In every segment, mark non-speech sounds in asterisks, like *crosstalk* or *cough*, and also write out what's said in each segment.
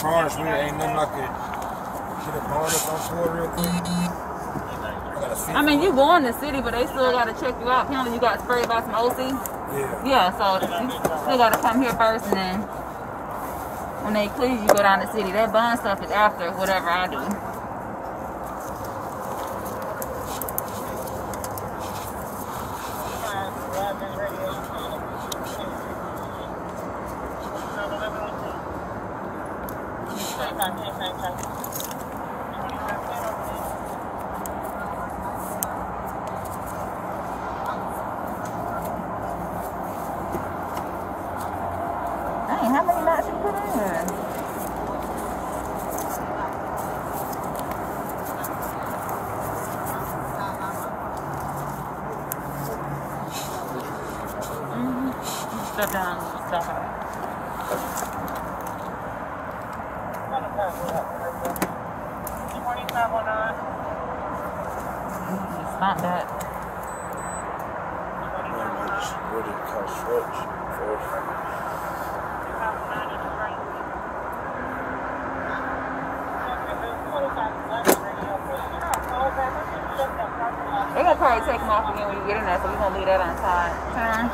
Charged with it. Ain't nothing I could get a bond up on for real quick. I. I mean, you go in the city, but they still gotta check you out. Apparently, you got sprayed by some OC. Yeah. Yeah, so you still gotta come here first, and then when they clear you, go down the city. That bond stuff is after whatever I do. Dang, how many knots you put in? Mhm. Step down, step out. It's not that. I just really call switch for They're gonna probably take them off again when you get in there, so we're gonna leave that on side. Turn.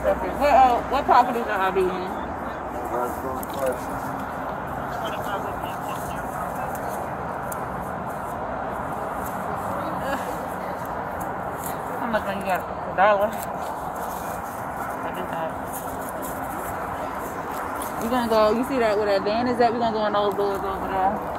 Stuff is- What, uh, what pocket is the ID in? How much money you got? A dollar? What is that? We're gonna go, you see that that van is at? We're gonna go doors over there.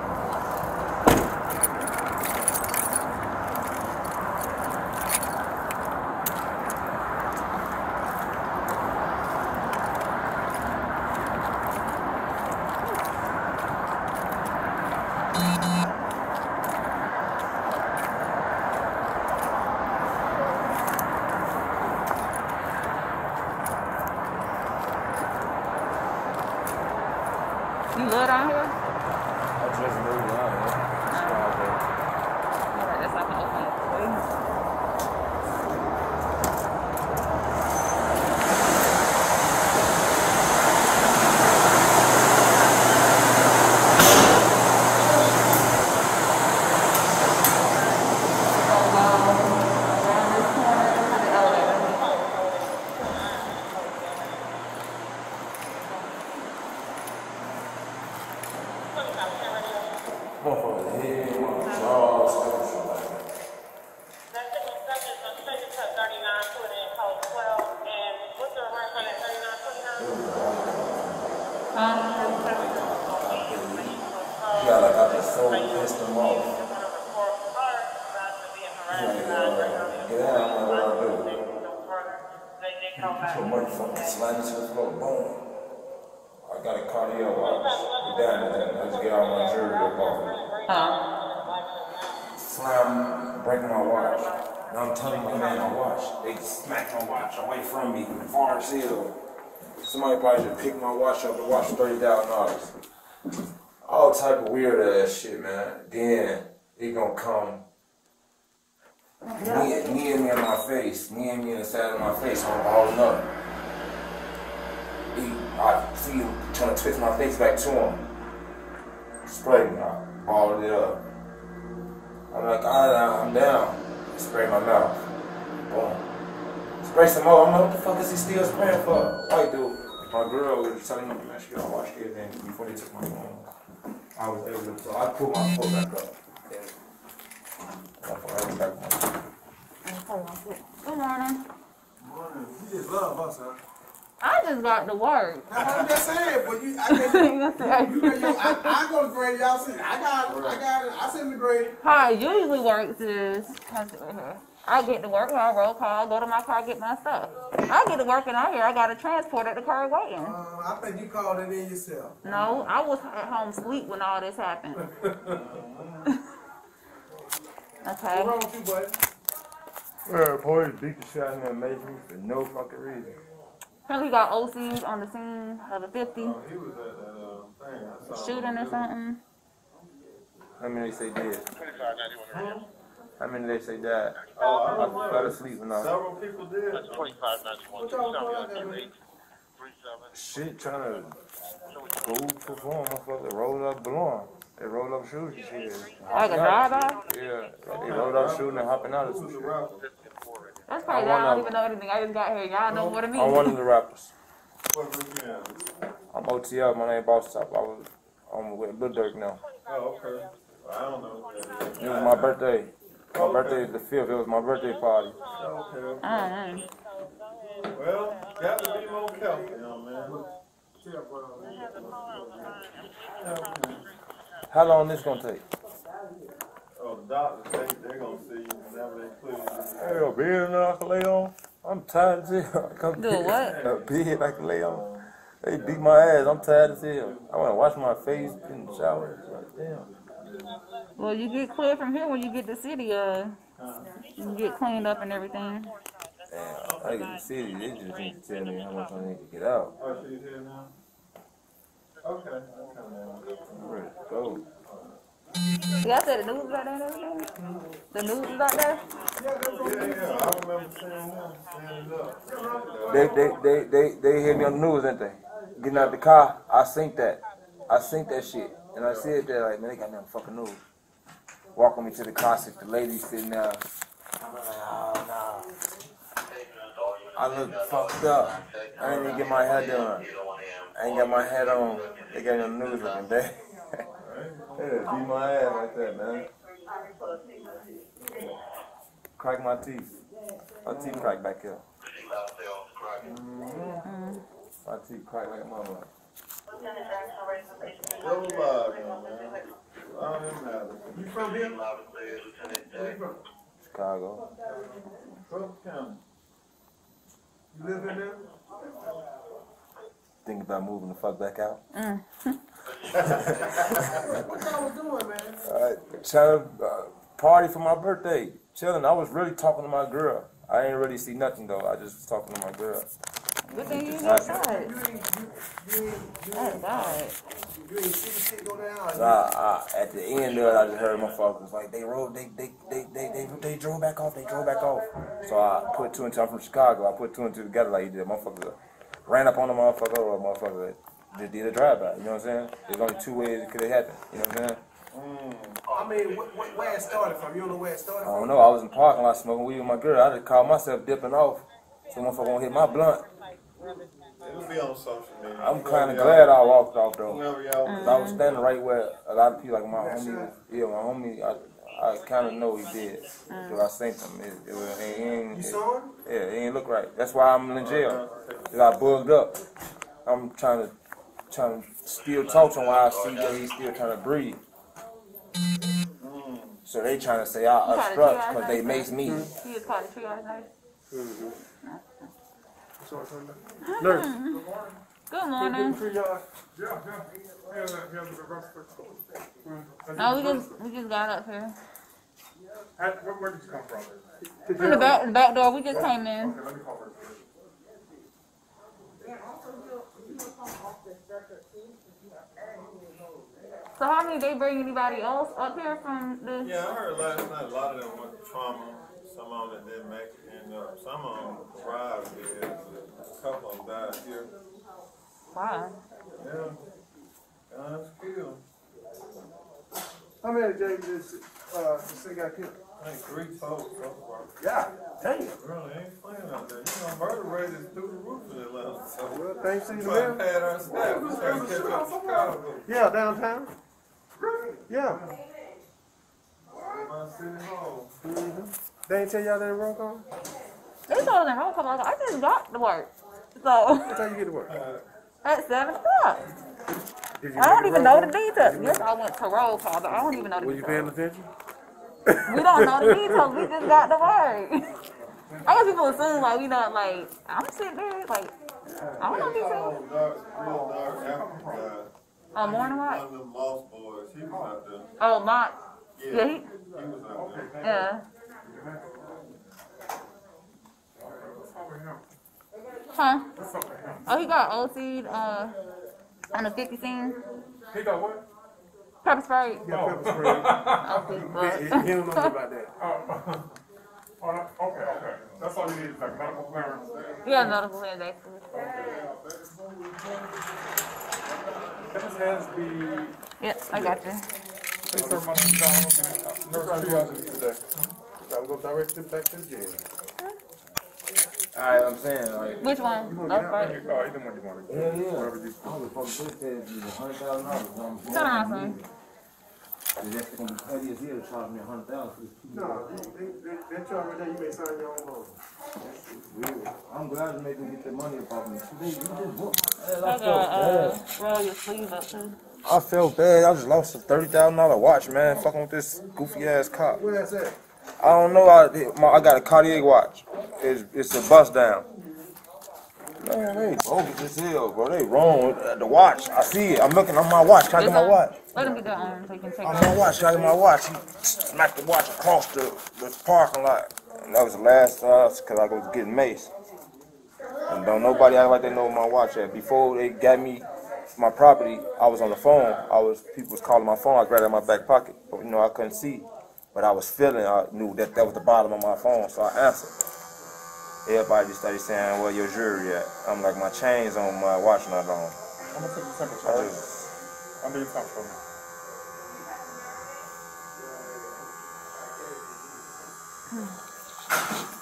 You live down here? I just moved out here. Alright, that's not gonna open wash up and wash 30,000. Everything before took my phone. I was able to, so I pulled my foot back up. And I put back. Good morning. You just love us, huh? I just got to work. I'm just saying, but you, I *laughs* guess you, you, you, I, I go to grade, y'all see, I got, I got it, I send the grade. How it usually works is I get to work, I roll call, go to my car, get my stuff. I get to work and I hear I got a transport at the car waiting. Uh, I think you called it in yourself. No, I was at home sleep when all this happened. *laughs* Okay. What's wrong with you, buddy? Yeah, boy, beat the shit out of me and made me for no fucking reason. Apparently got OCs on the scene of the 50 He was at that uh, thing. I saw shooting or something. How many they say dead? How many they say died? Oh, I I don't know. fell asleep and all. Several people did. What y'all call that? Shit, trying to School perform, motherfucker. Rolled up balloon. They rolled up shooting shit. Like a drive-by? Yeah, they rolled up shooting and hopping out of some Who's the shit. rapper? That's crazy. I I don't even know anything. I just got here. Y'all know more than me. I'm one of the rappers. What group you in? I'm OTL. My name Bosstop. I was I'm with Lil Durk now. Oh, okay. I don't know. It was my birthday. My birthday is the fifth. It was my birthday party. Okay. Mm-hmm. Well, got to be more careful, young man. How long this gonna take? Oh, the doctors, they, they're gonna see you whenever they clear you. Hey, a that I can lay on. I'm tired as hell. I *laughs* come Do get what? A bed I can lay on. They beat my ass. I'm tired as hell. I wanna wash my face in the shower. Damn. Well, you get clear from here when you get to city. Uh, you get cleaned up and everything. Damn. I get the city. They just need to tell me how much I need to get out. Oh, she's here now? Okay, okay, man. I'm ready to go. See, I said the news is out there and everything. The news is out there. Yeah, yeah, I remember seeing them standing up. They, they, they, they, they hit me on the news, didn't they? Getting out the car, I synced that. I synced that shit. And I said that, like, man, they got nothing fucking news. Walking me to the see the lady sitting there. I'm like, oh, no. I look fucked up. I ain't even get my hair done. I ain't got my head on. They got the news looking bad. *laughs* they beat my ass like that, man. Crack my teeth. My teeth crack back here. Mm-hmm. My teeth crack like a mama. Still alive, young man. I don't. You from here? Where you from? Chicago. Brooks County. You live in there? Think about moving the fuck back out. Mm. *laughs* What y'all was doing, man? Alright, trying to uh, party for my birthday. Chilling. I was really talking to my girl. I ain't really see nothing though. I just was talking to my girl. Good thing you ain't Right. outside. You ain't, you, you ain't, you Oh ain't, God. you ain't see shit go down. So I, I, at the end of it, I just heard my fuckers like they rode, they, they, they, they, they, they drove back off. They drove back off. So I put two and two. I'm from Chicago. I put two and two together like you did. Motherfucker ran up on the motherfucker or a motherfucker just did a drive-by. You know what I'm saying? There's only two ways it could have happened. You know what I'm saying? Mm. Oh, I mean, wh- wh- where it started from? You don't know where it started I don't know. I was in the parking lot smoking weed with my girl. I just called myself dipping off. So motherfucker won't hit my blunt. It'll be on social media. I'm kind of glad y'all- I walked off though. Whoever y'all. Uh-huh. 'Cause I was standing right where a lot of people, like my homie, yeah, my homie, I, I kind of know he did. Uh-huh. Cause I seen him. It, it, was, it, ain't, You it, saw him? yeah, it ain't look right. That's why I'm in jail. Cause I bugged up. I'm trying to, trying to still talk to him while I see that he's still trying to breathe. Mm. So they trying to say I You caught a obstruct triage because they nurse? maced me. He was called a triage nurse. Nurse. Good morning. Yeah, yeah, yeah, yeah, the No, we just we just got up here Where, where did you come from? from the back the back door. We just came in. Okay, let me call her. So how many they bring anybody else up here from the? Yeah, I heard last night a lot of them went to trauma. Some of them didn't make it, and uh, some of them thrived here. A couple of them died here. Wow. Yeah, guns killed. How many days this, uh, this thing got killed? I think three folks so far. Yeah, damn. Really ain't playing out there. You know, murder rate is through the roof in Atlanta. So Well, thanks to you, we try to man. pad our staff. We try to catch up to Yeah, downtown. Yeah. My city hall. They ain't tell y'all that roll call? They told us in roll call. I was like, I just got to work. So What time you get to work? *laughs* at seven o'clock. I don't even roll know the details. Yes, I went to roll call, but I don't even know the Were you paying details. attention? We don't know the *laughs* details. We just got to work. I guess people assume like we not like I'm sitting there like I don't know details. Oh, dark, real dark African. Oh, morning One watch. of them lost boys. He was out. Oh, not. Yeah, Yeah, he. he was out there. Yeah. Huh? What's up with him? Oh, he got OC'd uh, on the 50 scene. He got what? Pepper spray. Yeah, pepper spray. *laughs* OC, He he don't know about that. *laughs* Oh, oh, okay, okay. That's all you need is like medical clearance. Yeah, medical clearance, basically. just has the, Yep, I got you. they serve my McDonald's and uh, nurse triage today. Gotta go directly back to the jail. Alright, I'm saying, like, Which one? That's right. Oh, either one you want. yeah, yeah. Whatever you. I was supposed to say it's a hundred thousand dollars. Turn around, son. That's gonna be petty as hell to charge me a hundred thousand. No, they, they, they, they tell me that you may sign your own loan. I'm glad you made me get the money up off me. Today, you just booked. I got, uh, roll your sleeve up too. I felt bad. I just lost a thirty thousand dollar watch, man. Fucking with this goofy ass cop. Where's that? I don't know. I my, I got a Cartier watch. It's it's a bust down. Man, they bogus as hell, bro. They wrong with the watch. I see it. I'm looking on my watch. Can I get my watch? Let him get the on so you can take On my watch. Can I get my watch? He smacked the watch across the, the parking lot. And that was the last uh, cause I was getting maced. And don't nobody act like they know my watch at. Before they got me my property, I was on the phone. I was people was calling my phone. I grabbed it out my back pocket, but you know I couldn't see. But I was feeling. I knew that that was the bottom of my phone, so I answered. Everybody just started saying, "Where your jewelry at?" I'm like, "My chain's on, my watch not on." I'm gonna take the temperature. I just, I need you come for me. Hmm.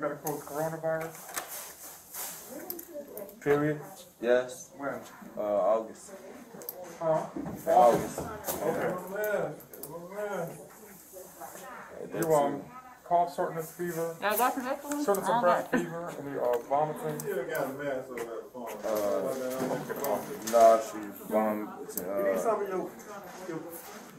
Have you been exposed to coronavirus? period. Yes. When? Uh, August. Huh? August. Okay. You, um, cough, shortness, fever, Y'all got some extra ones? shortness of breath, fever, and the, uh, vomiting. Still got a mess over that phone. Uh, nah, she um, You need uh, some of your, your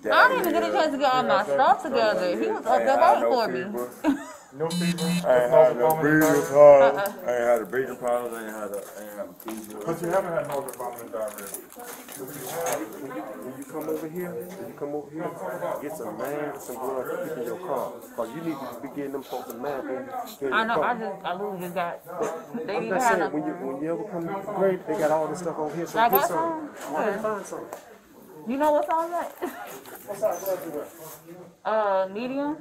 I didn't even get a chance to get all my stuff together. He was up there waiting for me. No fever. I ain't had nausea, no vomiting, breathing problems. Uh-uh. I ain't had a breathing problems. I ain't had a, I ain't had a fever. But you haven't had nausea, vomiting, and diarrhea. when you, when you come over here, when you come over here, get some man, some blood to keep in your car. Cause you need to be getting them folks a man when you get in I know, I just, I literally just got, they I'm even just have saying, when you, when you ever come to grade, they got all this stuff on here, so Y'all get got some. some? Yeah, Yeah. find some. You know what's on that? What size gloves you wear? Uh, medium.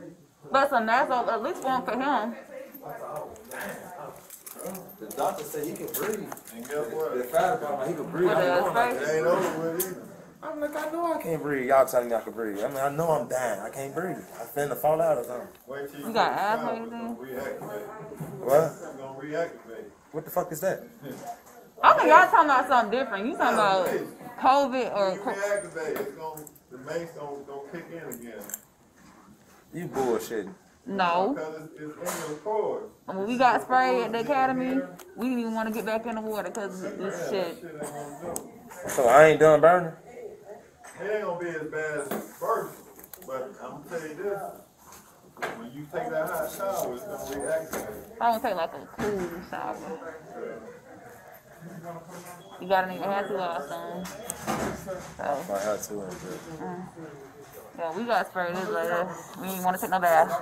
But some mask, at least one for him. The doctor said he can breathe. And guess what? The fat about him, he can breathe. With I'm, a going, ain't over with either. I'm like, I know I can't breathe. Y'all telling me I can breathe. I mean, I know I'm dying. I can't breathe. I finna fall out or something. Wait till you You got asthma, the you shower, think? it's. What? Gonna reactivate. What the fuck is that? I think y'all talking about something different. You talking about COVID or, You co- reactivate, it's gonna, the mace gonna, gonna kick in again. You bullshitting. no. Because it's, it's in your cord. When we got sprayed at the academy, we didn't even want to get back in the water because this That shit. shit ain't gonna do. So I ain't done burning. It ain't gonna be as bad as first, but I'm gonna tell you this. When you take that hot shower, it's gonna reactivate. I want to take like a cool shower. You gotta need to have to or something. So, Might have to. in jail. yeah, we got sprayed this later. We didn't want to take no bath.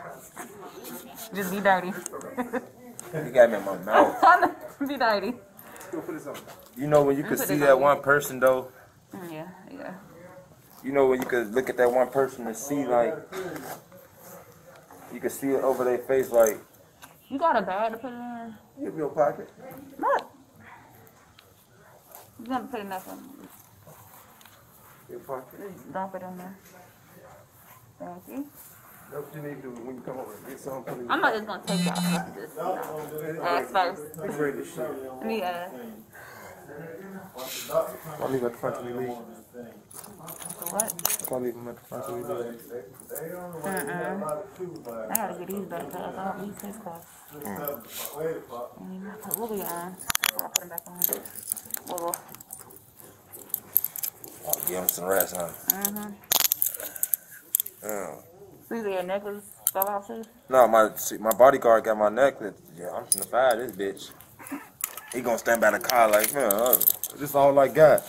Just be dirty. You got me in my mouth. *laughs* be dirty. You know when you could see that on. one person though. Mm, Yeah, yeah. You know when you could look at that one person and see like. You could see it over their face like. You got a bag to put it in? Give me your pocket. Look. You gotta put nothing. Your pocket. Just dump it in there. Thank you. That's what you need to do when you come over. Get. I'm not just gonna take y'all stuff. Just, no. Ask first. Get ready to shit. Let me ask. I'll leave at the front till we leave. What? I'll leave them at the front till we leave. They don't know what they got a lot of tubes I gotta get these back up. I don't use this class. Fuck. And I put Willie on. I'll put him back on. Wiggle. I'll give him some rest, huh? Mm-hmm. Yeah. See their necklace fell off too? No, my see, my bodyguard got my necklace. Yeah, I'm gonna fire this bitch. He gonna stand by the car like, man, uh, this all I got.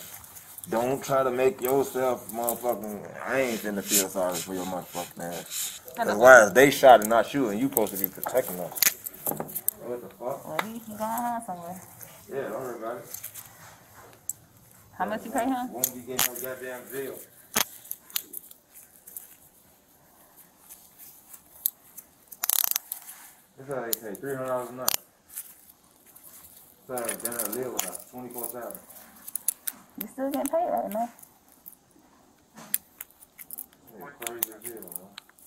Don't try to make yourself motherfucking. I ain't finna feel sorry for your motherfucking ass. Cause why is they shot and not you, and you supposed to be protecting us? What the fuck? Well, he, he going somewhere. Yeah, don't worry about it. How much you pay him? When goddamn bill. That's how they pay three hundred dollars a night. So then I live with her twenty four seven. You still getting paid right now? Crazy deal,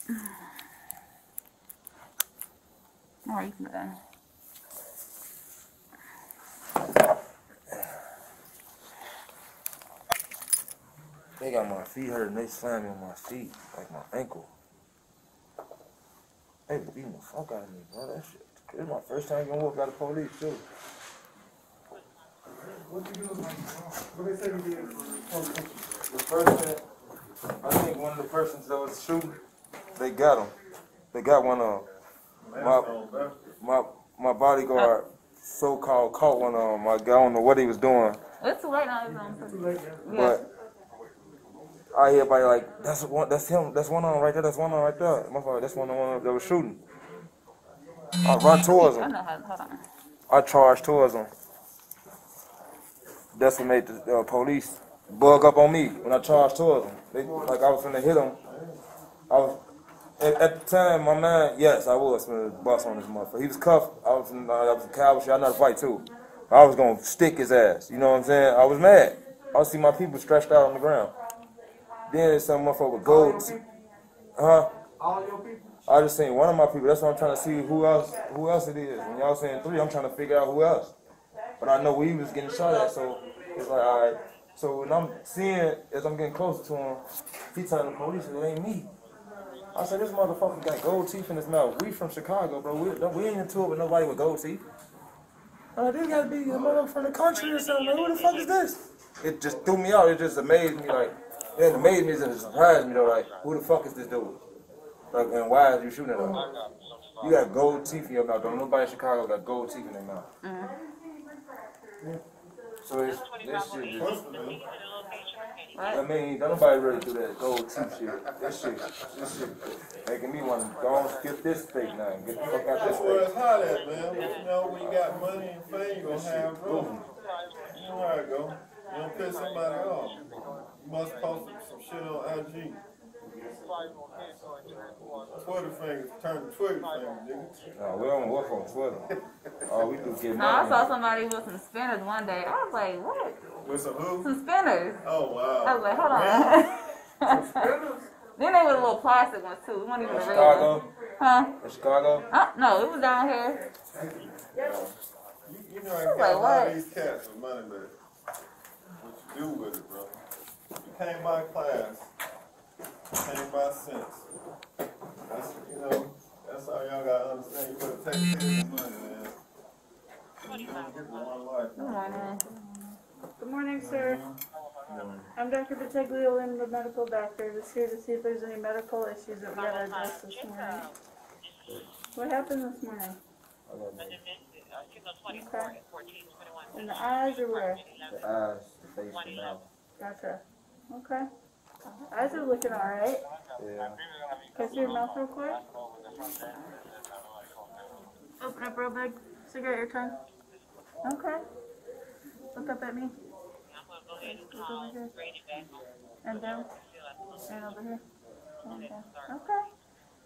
huh? All right, then. They got my feet hurt and they slammed me on my feet, like my ankle. They beating the fuck out of me, bro. That shit. It's my first time getting whooped by the police too. What you do, what they say you did? The person, I think one of the persons that was shooting, they got him. They got one of Mask on, bro. my my bodyguard so called caught one of them. I don't know what he was doing, It's too late now. It's on. Too late, yeah. Yeah. but I hear everybody like that's one that's him that's one on right there that's one on right there. My father that's one on one that was shooting. I run towards I him. know how. Hold on. I charge towards him. That's what made the uh, police bug up on me when I charged towards them. They, like I was gonna hit him. I was at, at the time, my man. Yes, I was gonna bust on this motherfucker. He was cuffed. I was in, uh, I was a cowboy. shit. I know to fight too. I was gonna stick his ass. You know what I'm saying? I was mad. I see my people stretched out on the ground. Then some motherfucker with gold. Huh? All your people. I just seen one of my people. That's why I'm trying to see who else who else it is. When y'all saying three, I'm trying to figure out who else. But I know we was getting shot at, so it's like all right. So when I'm seeing as I'm getting closer to him, he telling the police it ain't me. I said this motherfucker got gold teeth in his mouth. We from Chicago, bro. We, we ain't into it with nobody with gold teeth. I'm like, this gotta be a motherfucker from the country or something. Like, who the fuck is this? It just threw me out. It just amazed me. Like, it amazed me and it surprised me though. Like, who the fuck is this dude? Like, and why is you shooting at him? You got gold teeth in your mouth. Don't nobody in Chicago got gold teeth in their mouth. Mm-hmm. So it's this shit just, Personally, I mean, don't nobody really do that gold teeth shit. This shit, this shit making me want to go on skip this fake now and get the fuck out this that's where fake. it's hot at, man. But you know, when you got money and fame, you gonna have room. You know how it go. You don't piss somebody off. You must post some shit on IG. Twitter fingers turn to Twitter fingers, nigga. No, we don't work on Twitter. *laughs* All we do get No, I saw somebody with some spinners one day. I was like, what? With some who? Some spinners. Oh wow. I was like, hold on. *laughs* then they were the little plastic ones too. It wasn't even the real ones. Chicago, Huh? in Chicago. Uh, no, it was down here. You, you know I Like a lot what? of these cats with money, but what you do with it, bro? You can't class. You can't sense. That's you know, that's how y'all gotta understand. You better take care of your money, man. You only get one life. Good morning. Good morning, sir. Mm-hmm. I'm Dr. Bateglio, I'm the medical doctor. Just here to see if there's any medical issues that we gotta address this morning. What happened this morning? Okay. In the eyes or where? The eyes, the face, the mouth. Gotcha. Okay. Eyes are looking alright. Yeah. Can I see your mouth real quick? Open up real big. Stick out your tongue. Okay. Look up at me. Look over here. And down. And over here. And down. Okay.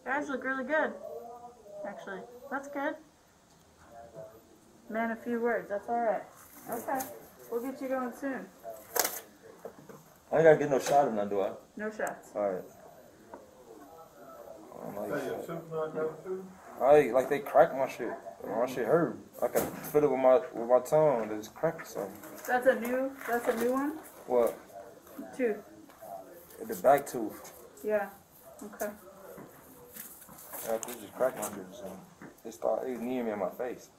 Your eyes look really good. Actually. That's good. Man, a few words. That's alright. Okay. We'll get you going soon. I ain't gotta get no shot in that, do I? No shots. Alright. I oh, don't like Hey, your that. tooth not go too? I like they cracked my shit. My shit hurt. I can feel it with my with my tongue. They just cracked something. That's a new. That's a new one. What? Tooth. The back tooth. Yeah. Okay. Yeah, they just cracked my shit. So it started it near me in my face.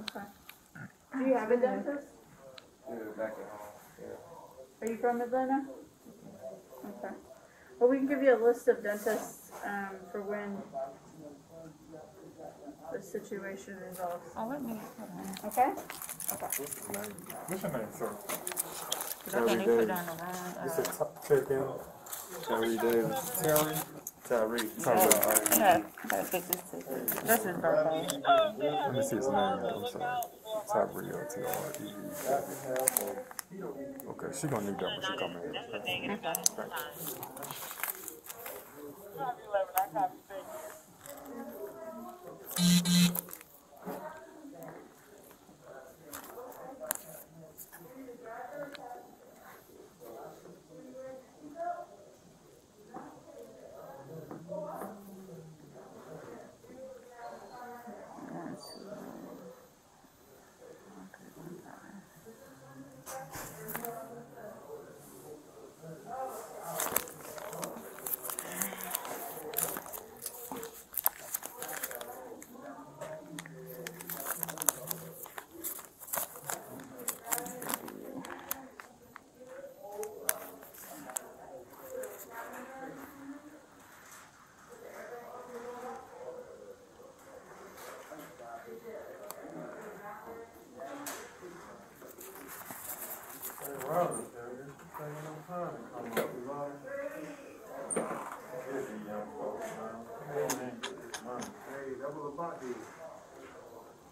Okay. Do you have a dentist? Yeah, back at home. Are you from Atlanta? Okay. Well, we can give you a list of dentists um, for when the situation resolves. Oh, let me. Okay? Okay. What's your name, sir? Cause I can't even put down the wrong. It's Uh, a t- check in. Tyree Davis. Terry. Tyree. I gotta, I gotta fix this too. This is birthday. Let me see his name. I'm sorry. Tyree, T R E E. Okay, she gonna need that when she come in. Hey, that was about this.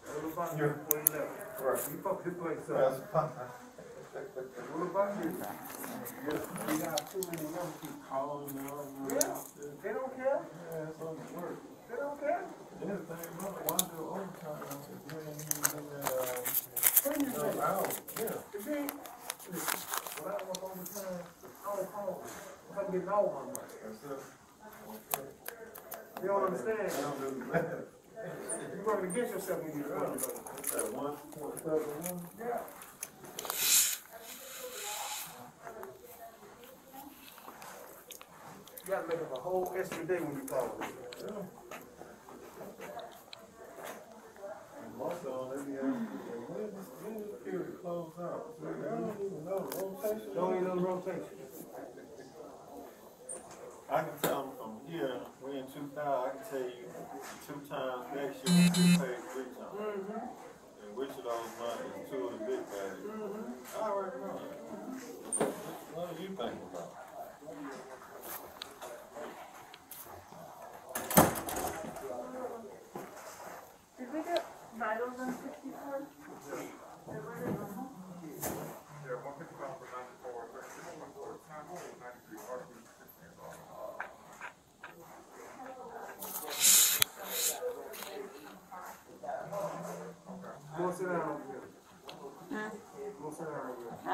That was about this before you left. Right. You fucked this place up. That's fine. What about this? We got too many young people calling now. Yeah, they don't care. Yeah, it's on the work. They don't care. Anything, brother, why do overtime if you ain't even in there, um, Bring this no thing. hours? Yeah. If they, listen, when I work overtime, I don't call them. I'm getting all my money. That's it. You don't understand? I don't do that. You run against yourself when you're one. Yeah. You gotta make up a whole extra day when you call them. Most of them, they be asking, when this period close out? Don't even know, rotation? Don't even know rotation. I can tell them from um, here, we're in 2000, I can tell you two times next year we paid three times. Mm -hmm. And which of those money is two of the big bags? Mm -hmm. I already know. What are you thinking about? Did we get vitals on 64?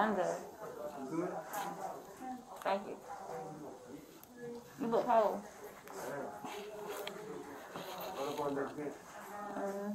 I'm good. Thank you. You look whole. Bench.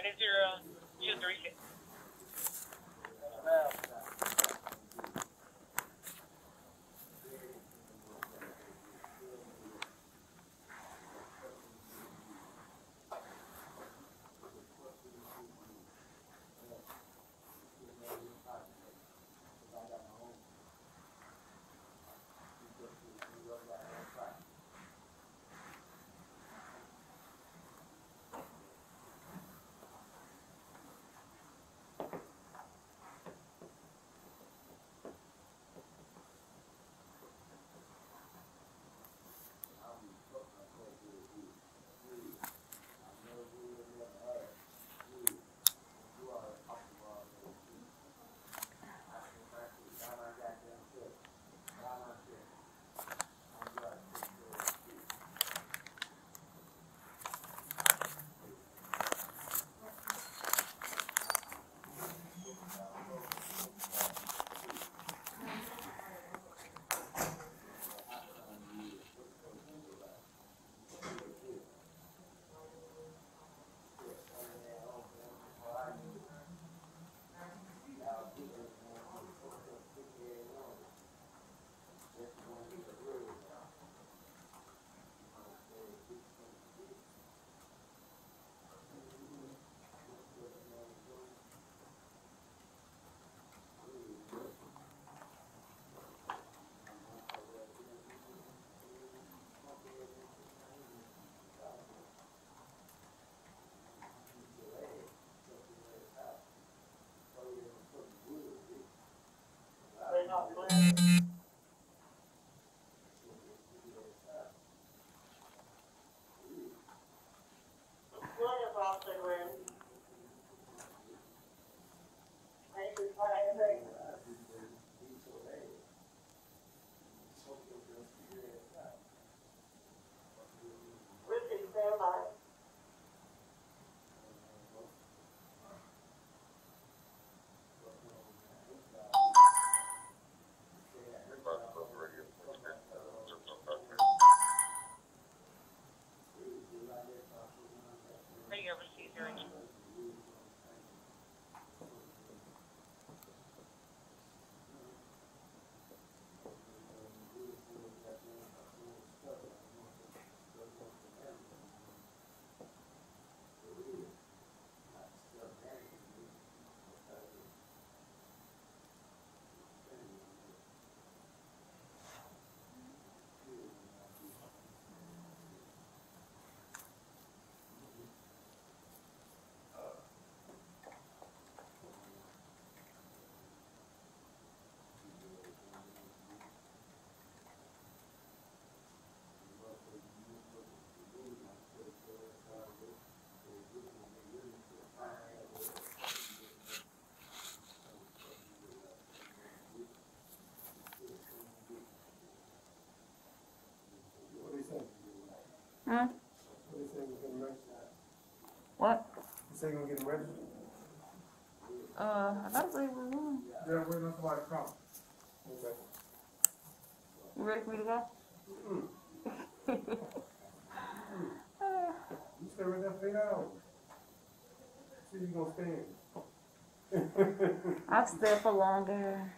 70 user reset. Huh? What? You say you're gonna get him registered? Uh, I thought it were over. Yeah, we're waiting on somebody to come. Okay. You ready for me to go? Mm. *laughs* You stay right there for eight. See if you gonna stand. *laughs* I'll stay for longer.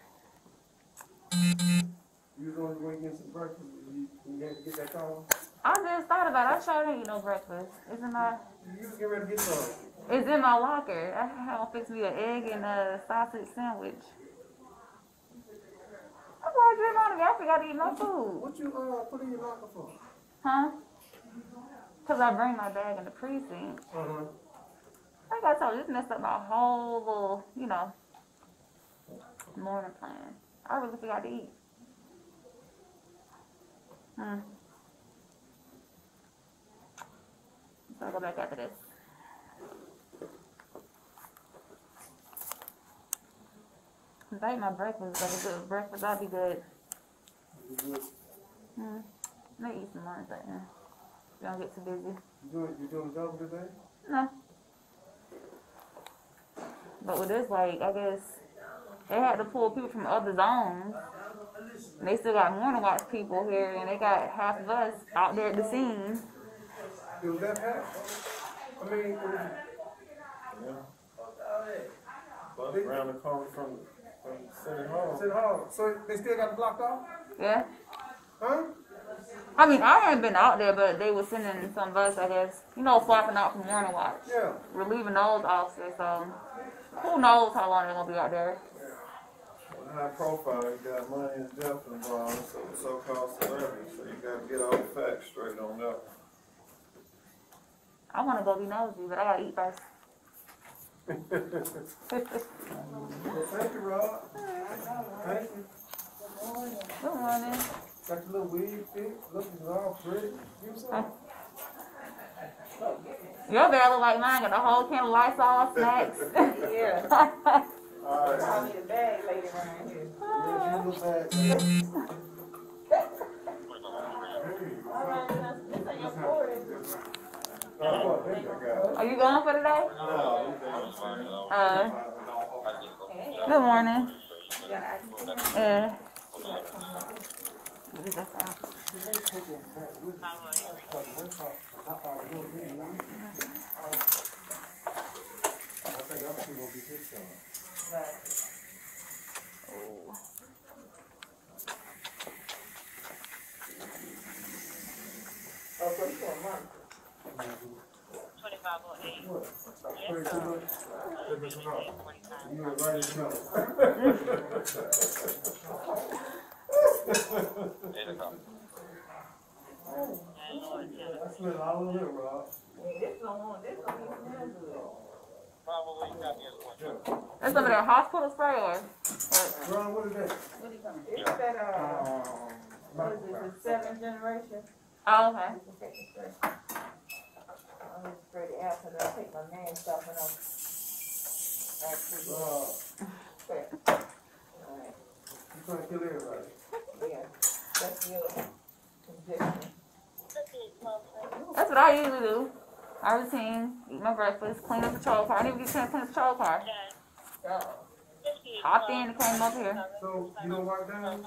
You was only going to get some breakfast. You, you had to get that call. I just thought about it. I sure didn't eat no breakfast. It's in my, You getting ready to get some. it's in my locker. I have to fix me an egg and a sausage sandwich. That's why I drink on me. I forgot to eat no food. What you, uh, put in your locker for? Huh? Cause I bring my bag in the precinct. Uh-huh. Like I told you, this messed up my whole little, you know, morning plan. I really forgot to eat. Hmm. So I'll go back after this. If I eat my breakfast, like a good breakfast, I'll be good. You? Hmm. May eat some lunch right now. Don't get too busy. You doing, you doing job today? No. But with this, like, I guess they had to pull people from other zones. And they still got morning watch people here, and they got half of us out there at the scene. It was that bad? I mean, it was, Yeah. Around the corner from, from City Hall. City Hall, so they still got it blocked off? Yeah. Huh? I mean, I haven't been out there, but they were sending some of us, I guess, you know, swapping out from morning watch, Yeah. relieving those officers. So who knows how long they're gonna be out there? High profile, you got money and death involved, so so-called celebrity, so you gotta get all the facts straight on that. I want to go be nosy, but I gotta eat first. Well, thank you, Rob. Thank you. Good morning. Got your little wig fit, looking all pretty. You say? Your bag look like mine. Got the whole can of Lysol snacks. *laughs* *laughs* Yeah. All right, I need a bag later around here. Yeah, you look bad. oh, there you go. Are you going for today? No. Uh, good morning. Yeah. What is that? Oh. Twenty-five oh eight. Pretty good. You were right as hell. I smell all of it, Rob. Probably got his one. That's of that hospital spray or? Ron, what is that? It's that, uh, what is it, the seventh generation? Oh, okay. I'm just afraid to ask, cause I take my man stuff and I'm. Actually, Rob, alright, you trying to kill everybody. yeah, that's your condition. That's what I usually do. My routine, eat my breakfast, clean up the patrol car. I didn't even get a chance to clean the patrol car. Uh-uh. Hopped in and came over here. So, you don't wipe down?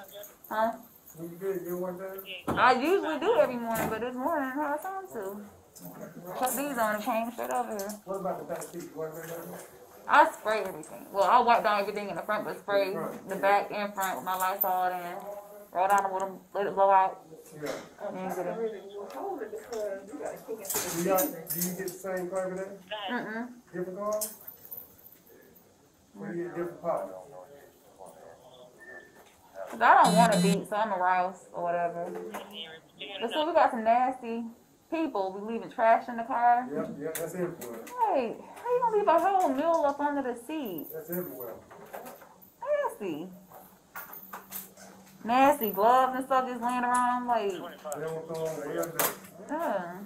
Huh? When you get, you don't wipe down? I usually do every morning, but this morning I had time to. Put these on and came straight over here. What about the back seat? You wipe that down? I spray everything. Well, I wipe down everything in the front, but spray the back and front with my Lysol and roll down with them, let it blow out. Yeah. And get it. Really, you it you gotta it to Do y'all, do you get the same carpet there? Mm-mm. Different cars? Or you get different pots? Cause I don't want to beat, so I'm a Rouse or whatever. But so we got some nasty people be leaving trash in the car. Yep, yep, that's everywhere. Hey, how you gonna leave a whole meal up under the seat? That's everywhere. Nasty. Nasty gloves and stuff just laying around like, They don't throw on the air there.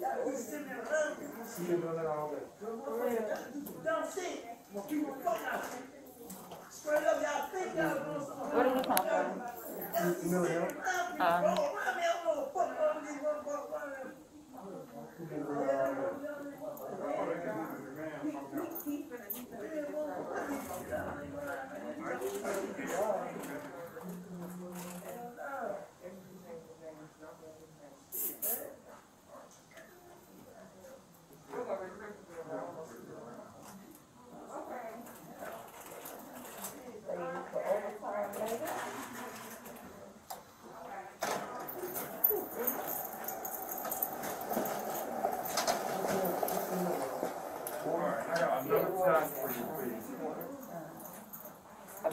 one. Zero one two one. Medium. No, I got these. Twenty-five sixty-two. Bring it mobile. Where did you come from? Um, I've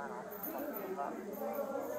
本当にうまい。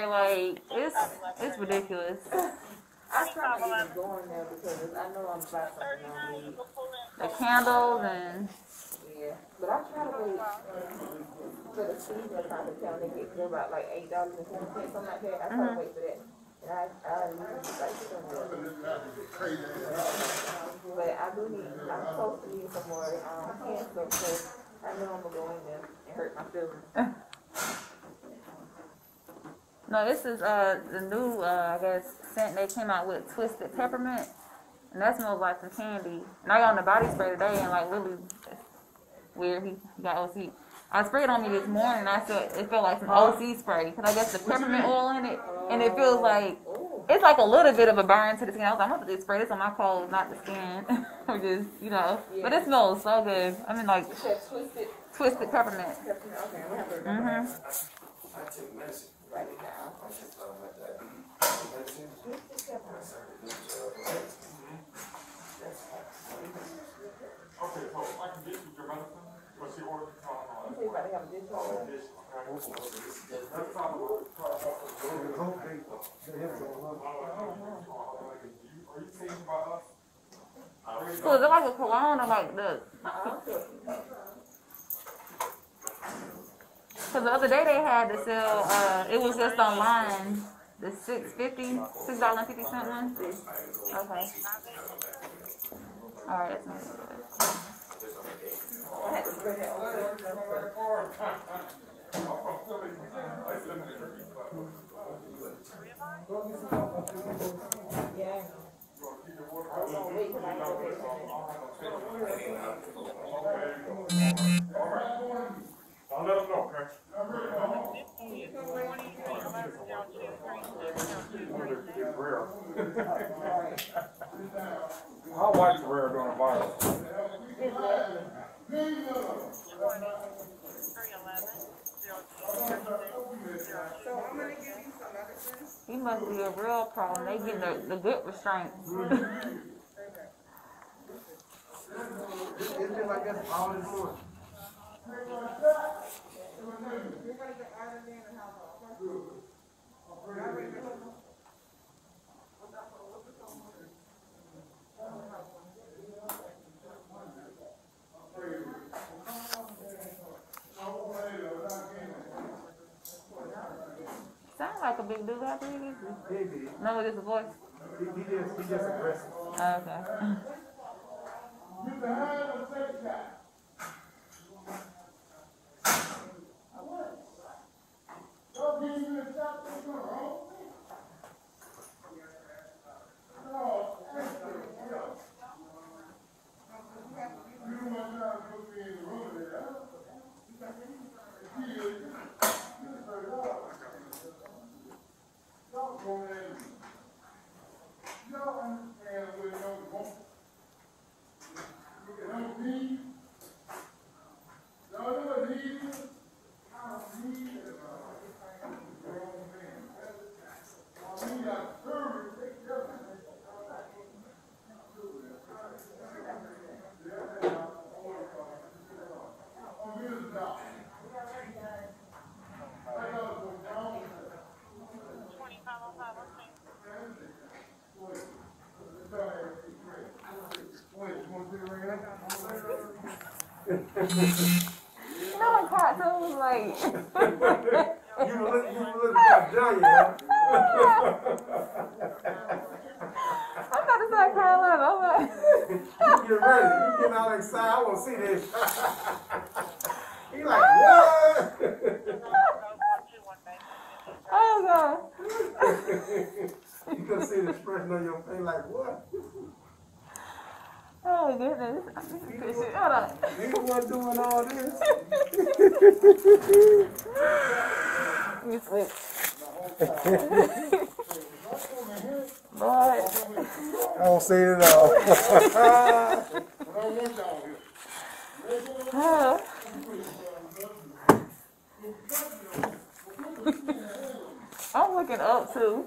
Got like it's it's ridiculous. I try to even go in there because I know I'm about something I need. The candles and Yeah, but I try to wait for the season time to come. They get they're about like eight dollars and ten cents, something like that. I try to wait for that. And I, I usually like some more. But I do need, I'm supposed to need some more, um, hand soap, so I know I'm gonna go in there and hurt my feelings. *laughs* no, this is uh the new uh I guess scent they came out with twisted peppermint. And that smells like some candy. And I got on the body spray today and like Lily weird, he, he got OC. I sprayed on me this morning and I felt it felt like some OC spray. Cause I guess the peppermint oil in it and it feels like it's like a little bit of a burn to the skin. I was like, I'm gonna just spray this on my clothes, not the skin. *laughs* or just, you know. But it smells so good. I mean like You said twisted twisted peppermint. peppermint, okay, we have to remember Mm-hmm. I take medicine. write it down. I take my medicine. Okay, so I can get you your medicine, but she ordered the top You say you about to have. That's not what Are you saying by us? So is it like a cologne or like the Cause the other day they had to sell, uh, it was just online, the six fifty, six dollar and fifty cent one. Okay. Alright, that's not I'll let them know, okay? It's rare. How white is rare during a virus? Three eleven, zero two, thirty-six, zero So I'm gonna give you some medicine. He must be a real problem. They getting the, the good restraints. It's just like that's all it's doing. Sound like a big dude out there. doesn't he? No, it's a voice. He, he just, he just aggressive. Oh, okay. Twenty-five 嗯嗯嗯 Me I don't see it at all. *laughs* I'm looking up too.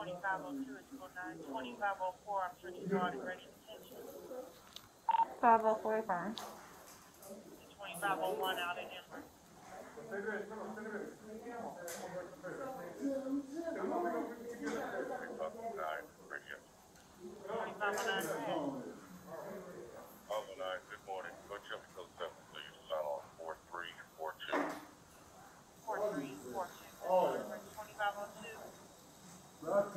2502 is 2504, I'm sure you've attention. 5045. 2501 out in Denver. Twenty-five oh nine.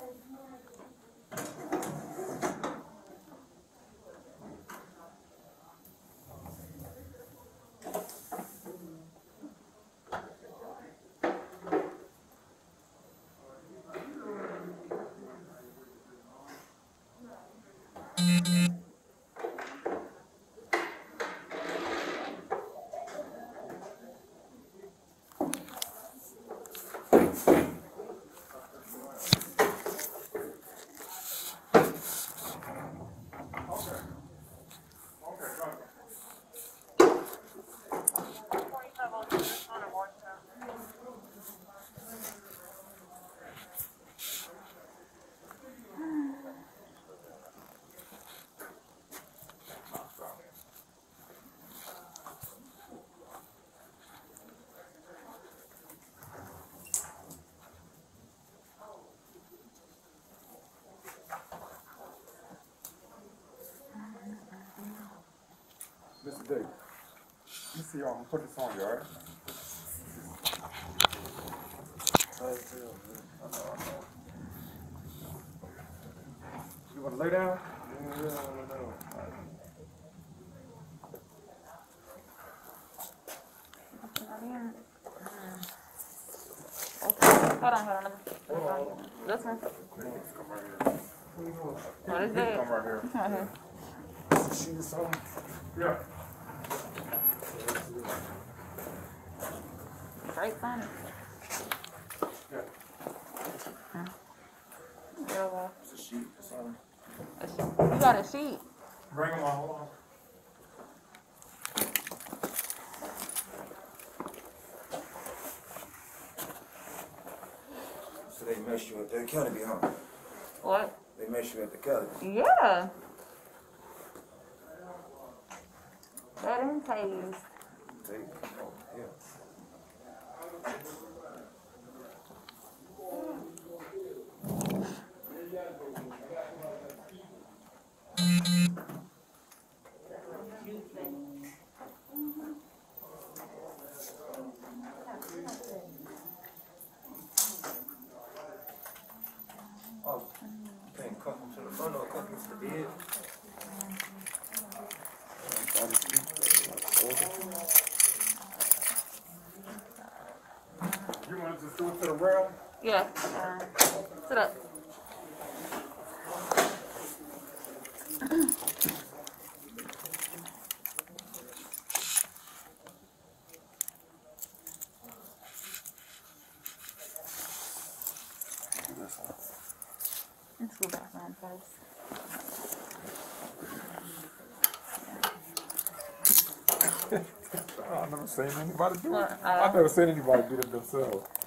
Oh watch now. You see, I'm gonna put this on you, alright? You wanna lay down? Okay. Hold on, hold on. let me- This one? What is it? Come right here. Right here. *laughs* Yeah. Great fun. Real well. It's a sheet or. A. You got a sheet? Bring them on, hold on. So they mess you at the academy, huh? What? They mess you at the academy. Yeah. That didn't taste. They, oh, yeah. Oh, you can't come to the front or come to the bed. You wanna just do it to the Yeah. Uh, sit up. Let's go back first. *laughs* I've never seen anybody do it. Uh, I've never seen anybody do it themselves.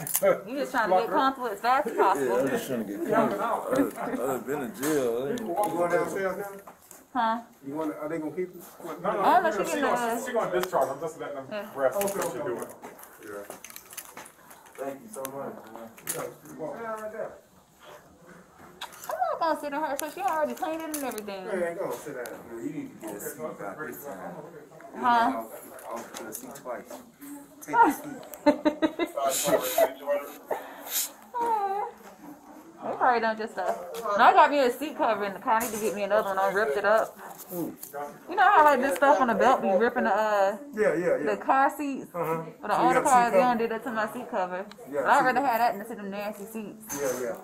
You just trying to get comfortable as fast as possible. I'm just trying to get Jumping out. I've been in jail. You going downstairs now? Huh? You want, are they gonna keep you? No, Oh, no, no, she, she she, can, gonna, she, she gonna discharge. I'm just letting them Yeah. rest Okay, what okay, she doing. Yeah. Thank you so much. man. Sit down right there. I'm not gonna sit in her, so she already cleaned it and everything. Man, go, sit down. You need to get a seat back this time. Huh? I'll, I'll get a seat twice. Take the seat. *laughs* They probably done just stuff. No, I got me a seat cover in the car. I need to get me another one. I ripped it up. You know how like this stuff on the belt be ripping the uh Yeah, yeah, the car seats? Uh-huh. For the So older cars, they don't do that to my seat cover. Yeah, but I'd rather have that than to them nasty seats. Yeah, yeah.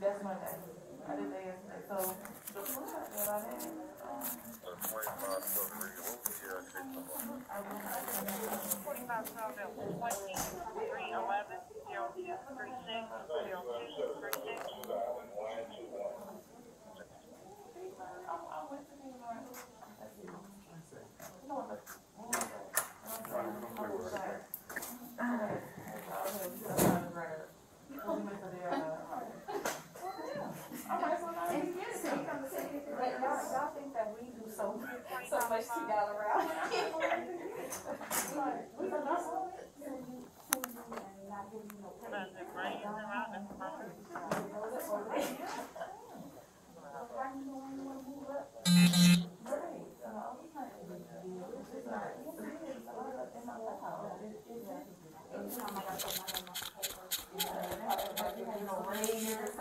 That's Monday. I did that. So the food that I had. 45 12 20.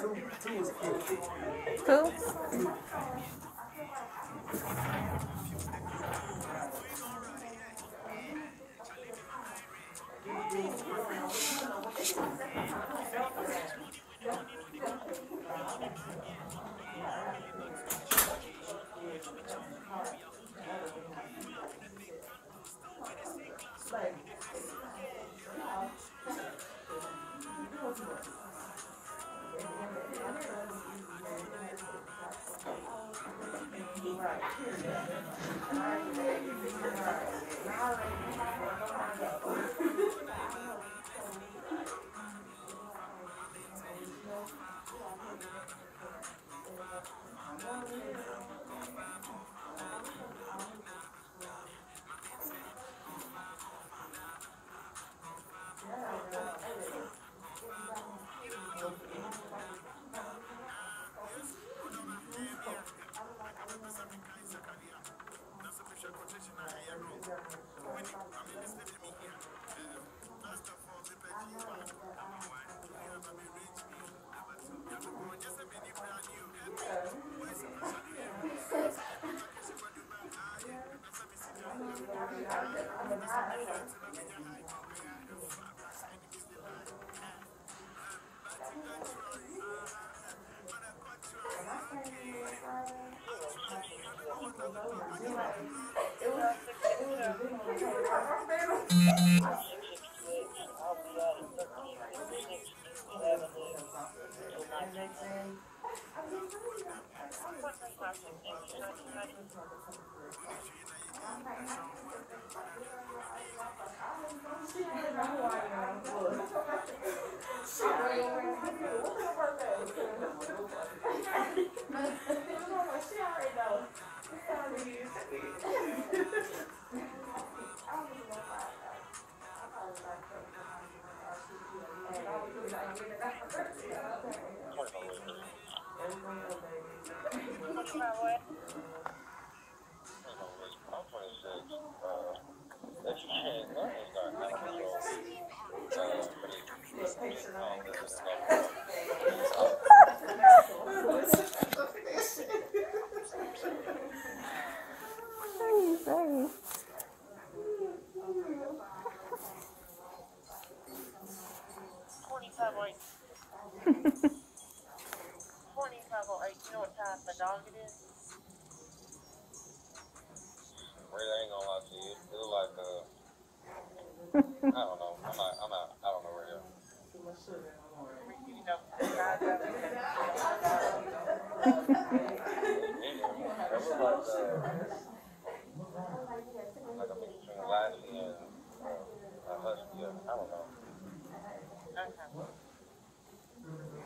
Two, Yeah. Twenty-five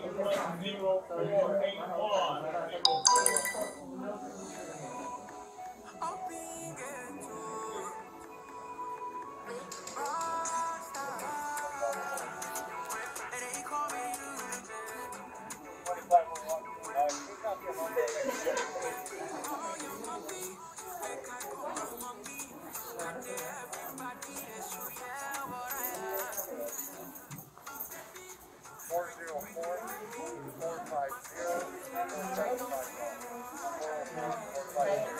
Zero four eight one. Four five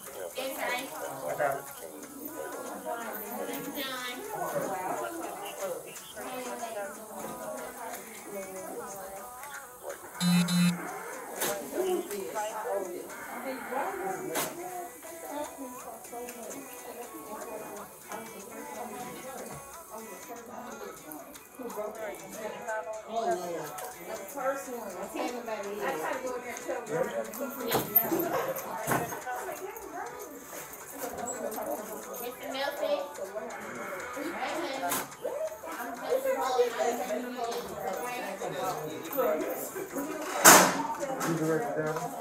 Is it a gray? Twenty-five oh one. Where you going? You direct it down.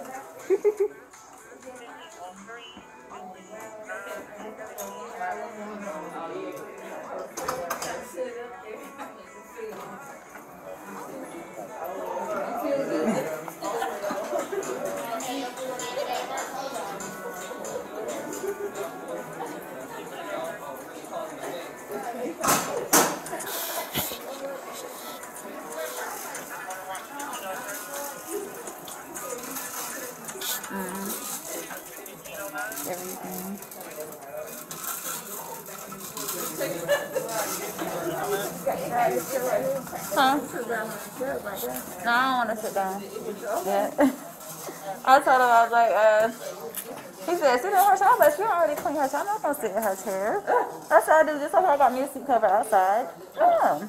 Sit in her chair. That's what I do. this. Just like I got me a seat cover outside. Yeah.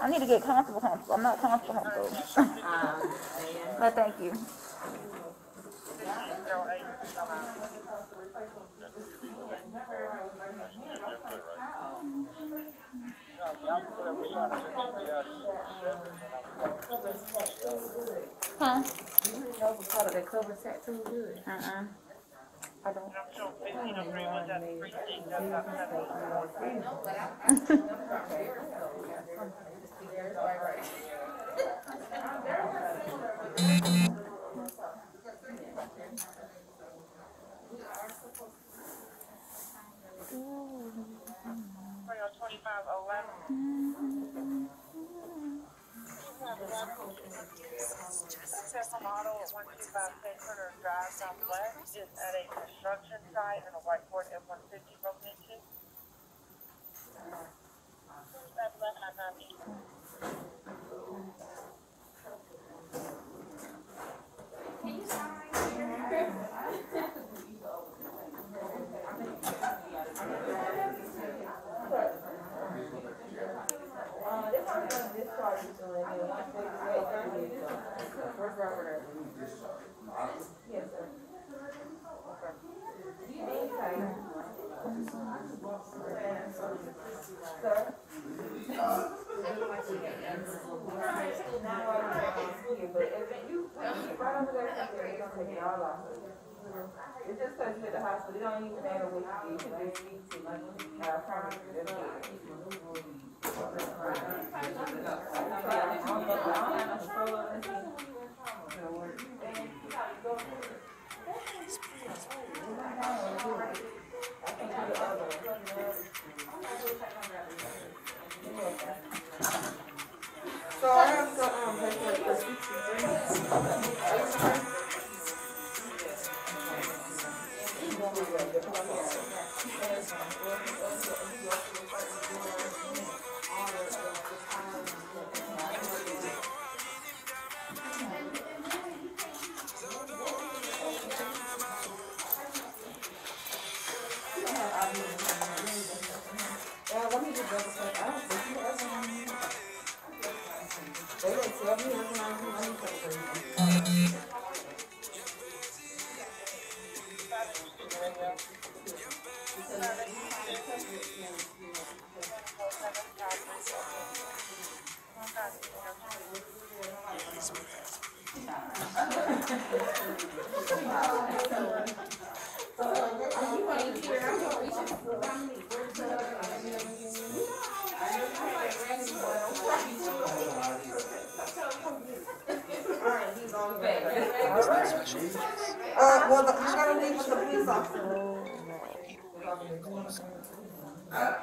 I need to get comfortable, comfortable. I'm not comfortable, comfortable. *laughs* but thank you. Huh? That was part of that cover set too good. Uh-uh. Twenty-five eleven. Tesla model at two five St. Turner Drive Southwest is at a construction site and a white Ford F one fifty broken into. Five eleven, I'm not. It's just because you're at the hospital, they don't even matter what you do, you just speak to uh, primary, that's it. So I have to, um, like the sixty-three. Uh, well, the- I gotta leave with the police officer. Um,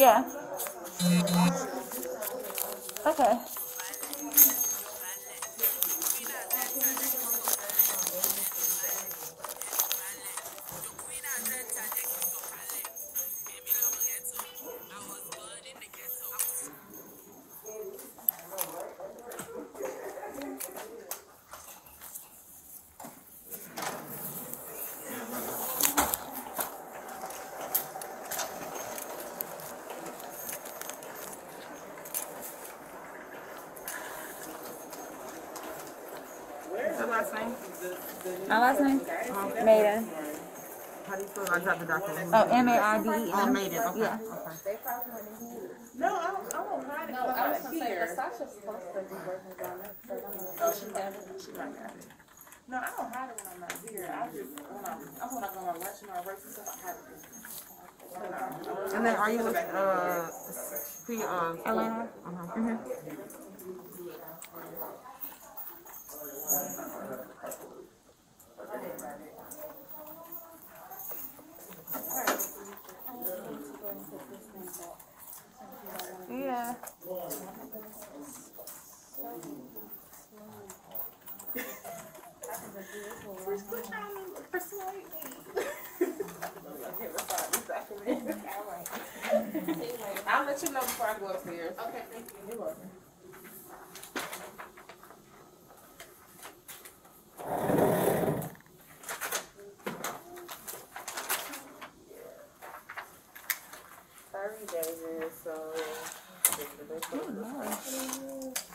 yeah. My last name? Maiden. How do you spell? it? I dropped the document. Oh, M A I D E Oh, N. Maiden. Okay. Yeah. Okay. No, I don't, I won't hide it. No, I I'm was gonna say, here. but Sasha's supposed to be working down there, so I don't know. Oh, she got it. She got it. No, I don't hide it when I'm not here. I just when I'm, I'm when I go on lunch and I work and stuff. I hide it. And then are you with uh, P uh, Atlanta. Uh-huh. Mhm. I'll let you know before I go upstairs. Okay, thank you. You're welcome. Thirty days, so. Oh, so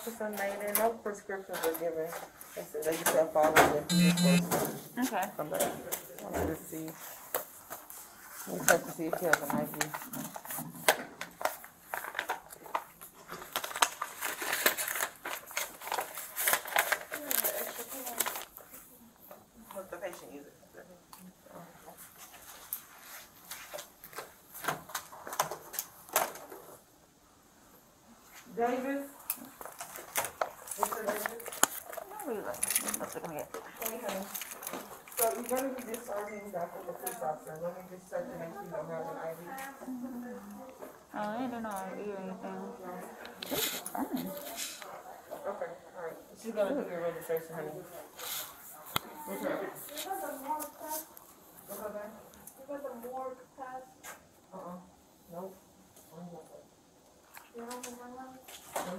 officer made it, no prescriptions were given. They said they just have follow the Okay. Let me just see. Check to see if she has an ID. What the patient uses. Davis? Mr. Davis? Let's look at it. So you're gonna be discharging back from the police officer, let me just check to make sure you don't have an ID. Oh, I didn't know I eat anything. This is fun. Okay, alright, she's gonna do your registration, honey. What's her? What's her name? Uh-uh, nope. Let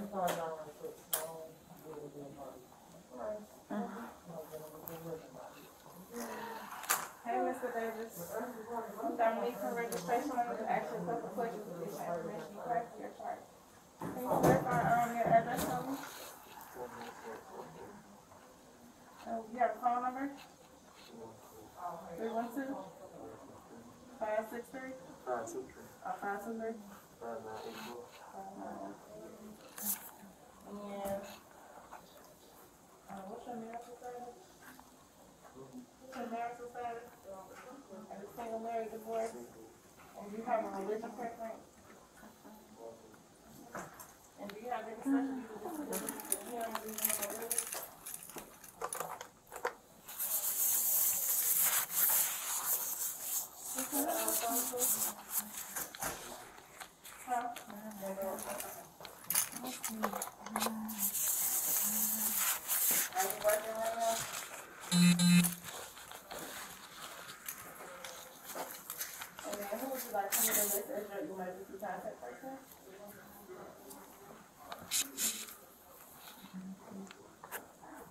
me call it down really quick. I don't deal with them parties. Alright. Hey, Mr. Davis. Dominique from registration, I want to ask you a couple questions with this information you have for your chart. Can you verify, um, your address for me? Uh, you have a phone number? Three one two? Five six three? Five, two, three, Uh, five two three? five, nine, eight, four. And, uh, what's your marital status? What's your marital status? Are you single, married, divorced? And do you have a religion preference? And do you have any special disabilities? Do you have a reason for religion? What's your, uh, social? Huh? Are you working right now? And then who would you like to list as your emergency contact person?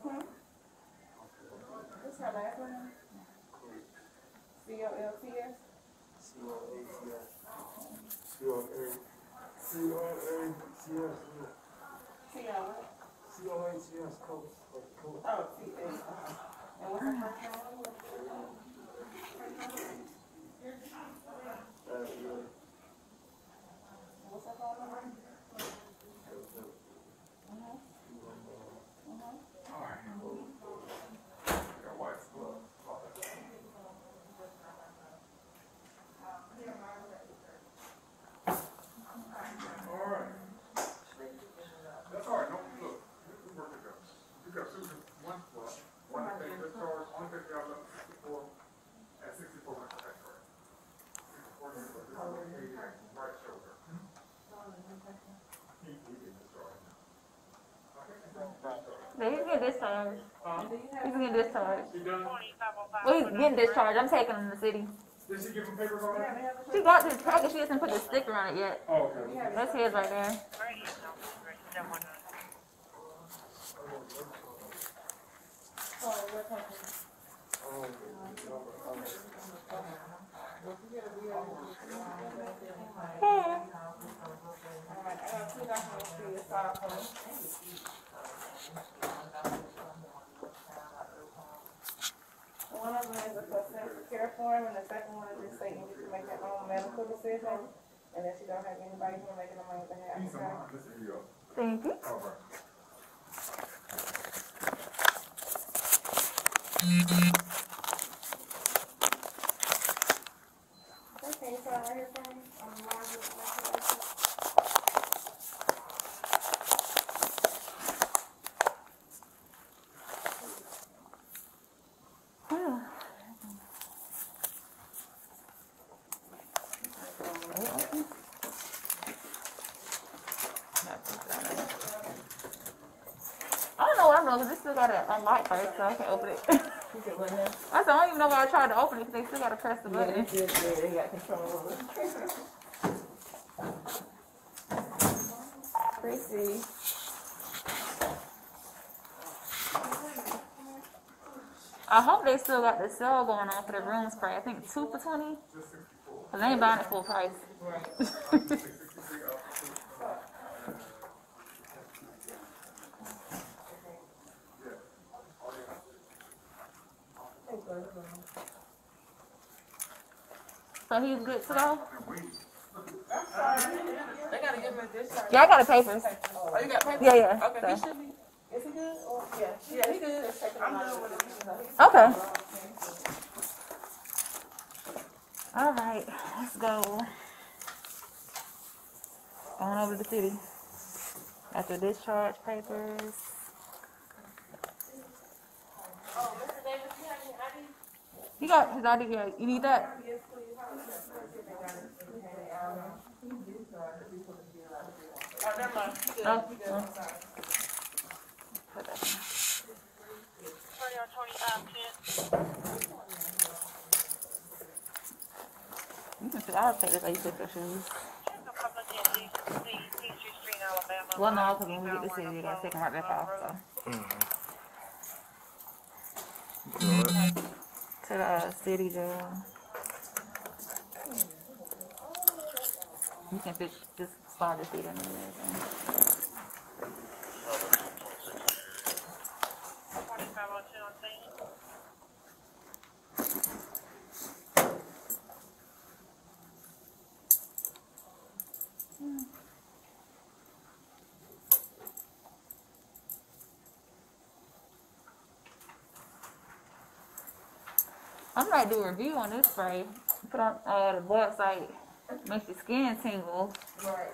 Hmm? What's her last name? C O L T S? C O A T S. C O A, C O A T S, T O what? C O A T S, coach, coach. Oh, S. And what's her first name? Uh, yeah. What's her two, one, well, one to take discharge, one to take job up to sixty-four, at sixty-four, that's correct. Sixty-four, this is right shoulder. He, he get discharged now. He's getting discharged. He's getting discharged. She done? Well, he's getting discharged. I'm taking him to the city. Did she give him papers on that? She got this package. She hasn't put the sticker on it yet. Oh, okay. That's his right there. Oh, Alright, One of them is a consent care form, and the second one is just stating you can make your own medical decision, and that you don't have anybody who making the money behalf, Peace of okay? mind, listen, here you. Thank you. All right. Okay, so right here for me, on the line with the medical I don't know what I'm doing because they still unlock first, so I can open it. *laughs* I don't even know why I tried to open it because they still gotta press the button. they got control over it. I hope they still got the sale going on for the room spray. I think two for twenty. Cause they ain't buying it full price. *laughs* so he's good to. They gotta give him a discharge. Yeah, I got the papers. Oh, you got papers? Yeah, yeah. Okay, he so- should be, is he good, or, yeah, yeah, he good, I'm good with it. Okay. All right, let's go. On over to the city. Got the discharge papers. Oh, Mr. Davis, you have any ID? He got his ID here. You need that? Yes, please. Oh, Oh, oh. Put that in. You can I'll take. You fit your shoes. Well, no, because when we get to the city, we gotta take them right back off. So. To the uh, city jail. You can fit, slide the. I might do a review on this spray. Put on uh, the website. Makes your skin tingle. Right.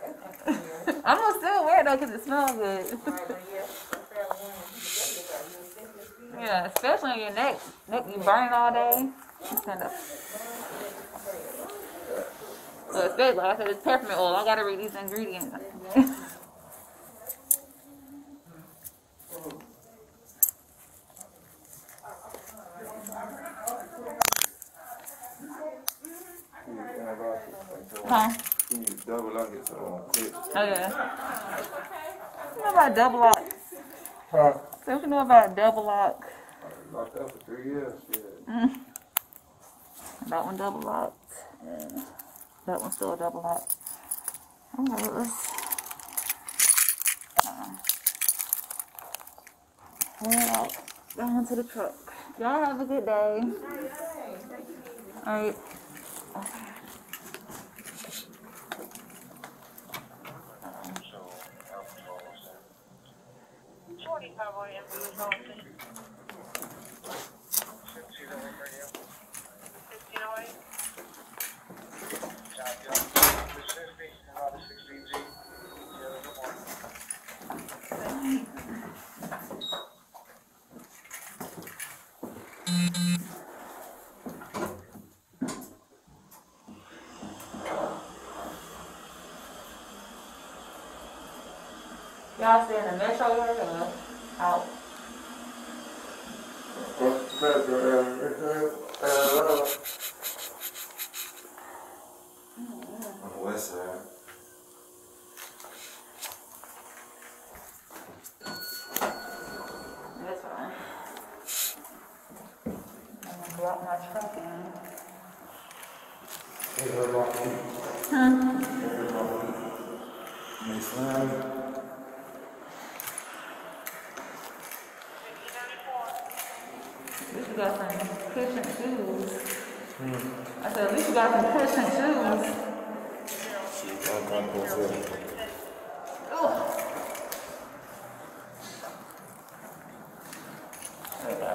*laughs* I'm gonna still wear it though because it smells good. Right, but yes, I'm fair warning, you can get it, you think it's good. yeah, especially on your neck. Neck you burn all day. It's kind of. So especially, like I said, it's peppermint oil. I gotta read these ingredients. huh? You need to double up here so it won't quit. Oh yeah. You know about double lock? Huh? So what you know about double lock? Locked up for three years, shit. Mm. That one double locked. Yeah. That one's still a double lock. Alright, let's. Uh, head out down to the truck. Y'all have a good day. Alright. Twenty-five oh eight, who's on scene? Fifteen oh eight. Y'all stay in the metro area or out? On the west side. That's fine. I'm gonna block my truck in. They slam. At least you got some cushion shoes. Said, at least you got shoes. I'm trying to go for it. Ugh. There you go.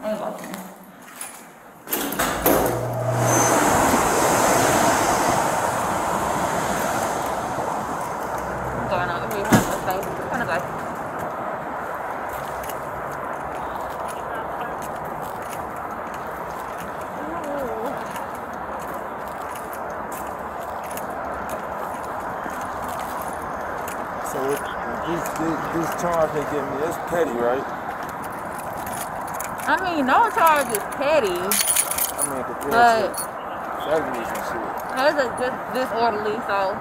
I ain't watching. I'm going out here, trying to stay, trying to go. So it, this, this, this charge they give me, that's petty, right? I mean, no charge is petty. I mean, compared But- felonies and shit. It's a just disorderly, so.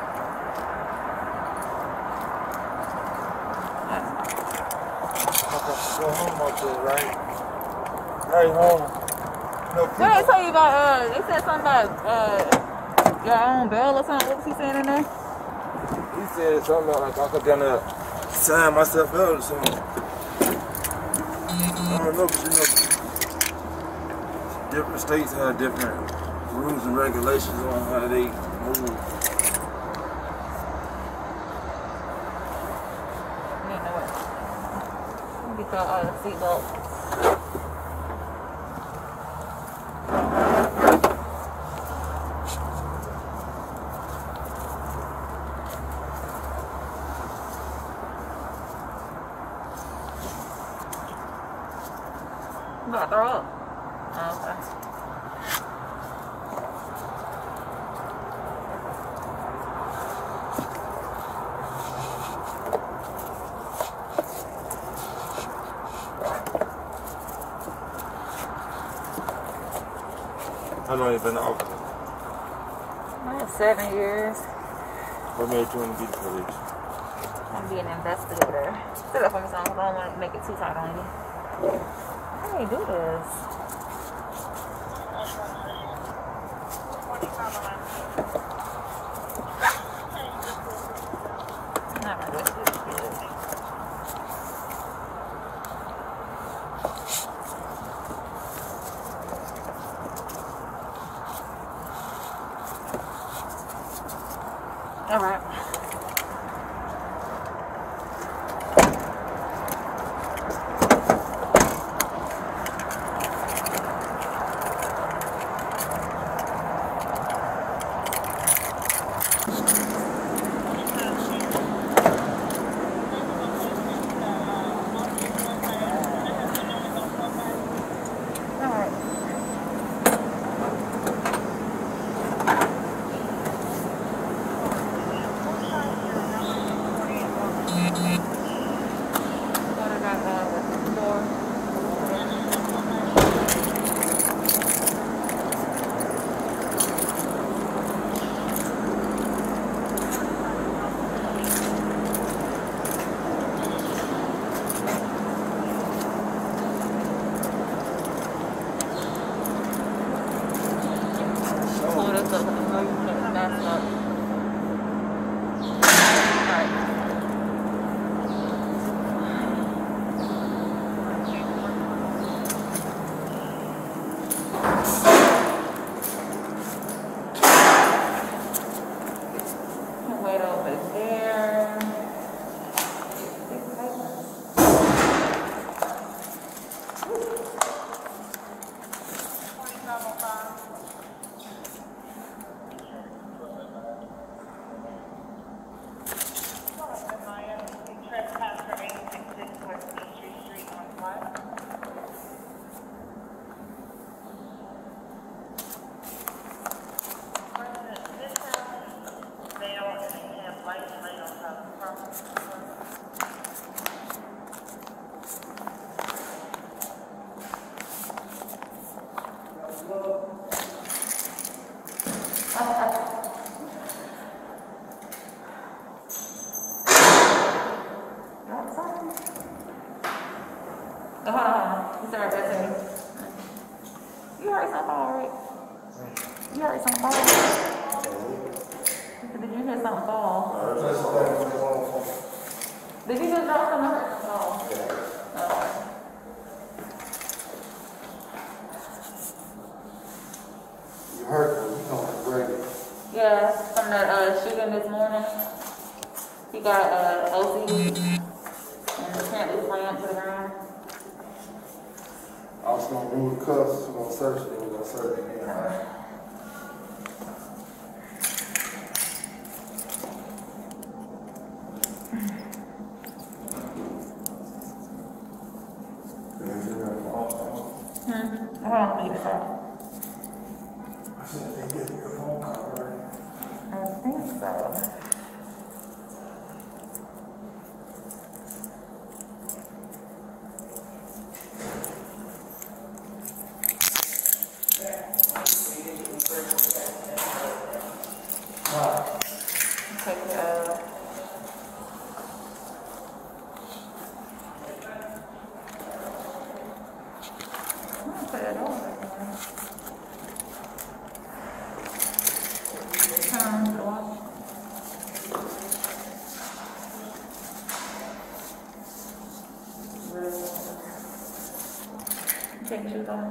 I'm go home there, right? Right home. No What they tell you about, uh, they said something about, uh, your own bail or something. What was he saying in there? He said something about like I could gonna sign myself out or something. I don't know, but you know, different states have different rules and regulations on how they move. You know your uh, seatbelt. Take